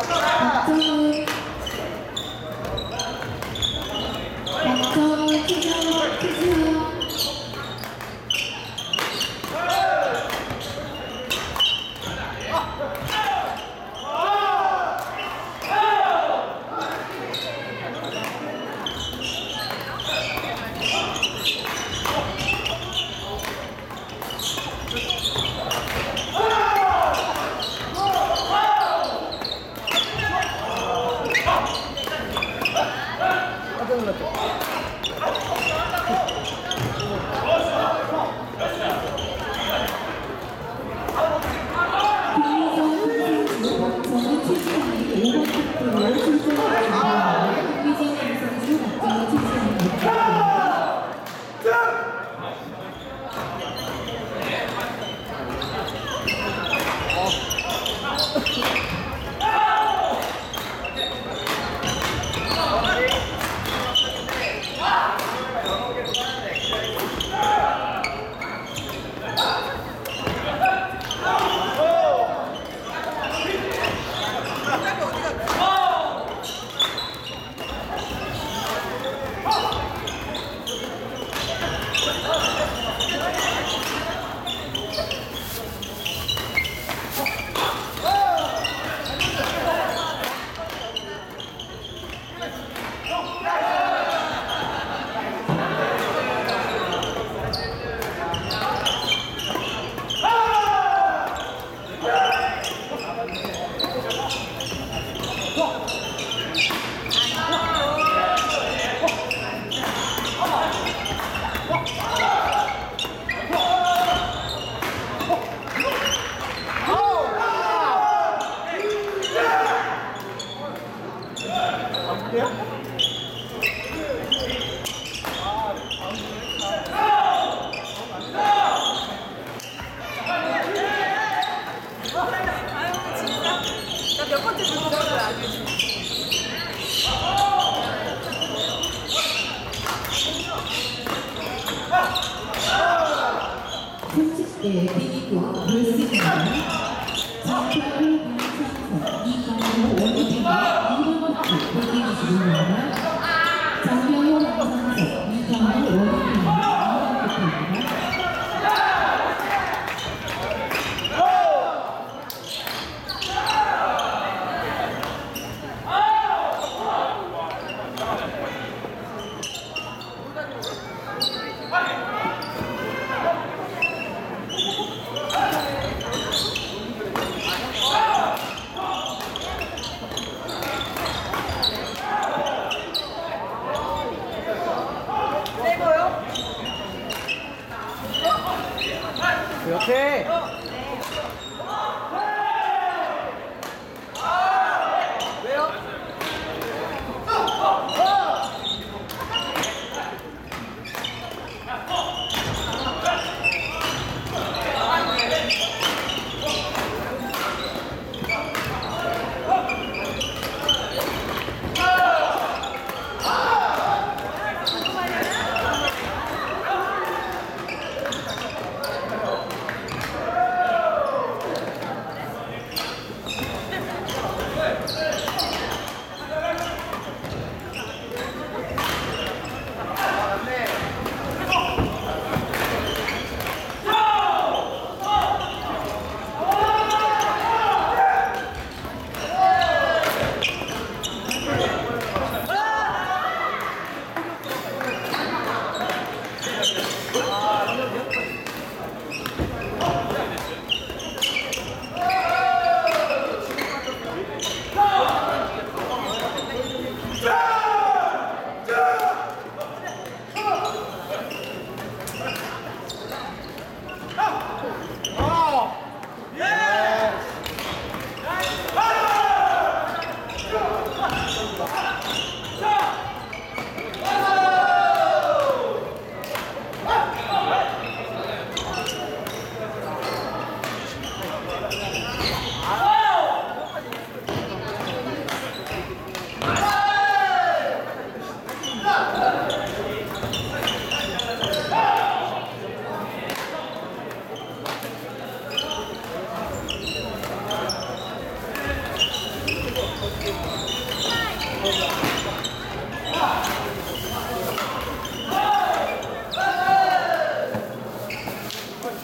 Come on. 몇 번째 불법을 안 해주지. 장경호 원장 이광호 방송에서 이강호 원장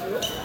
있어요?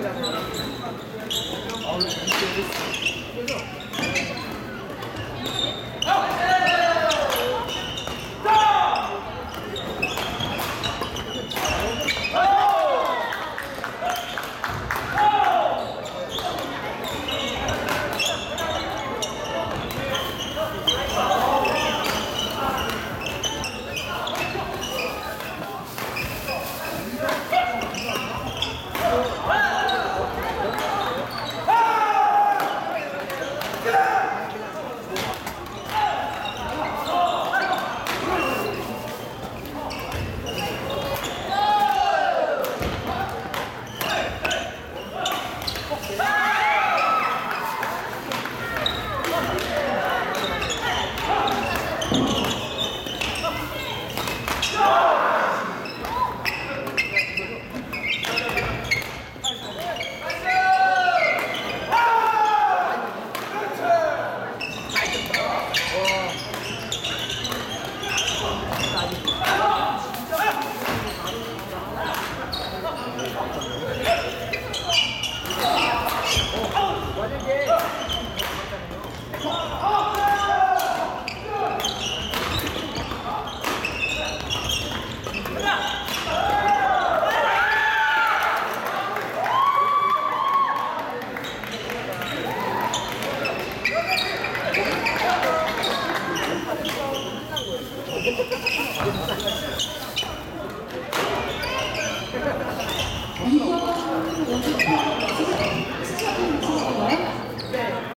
Gracias.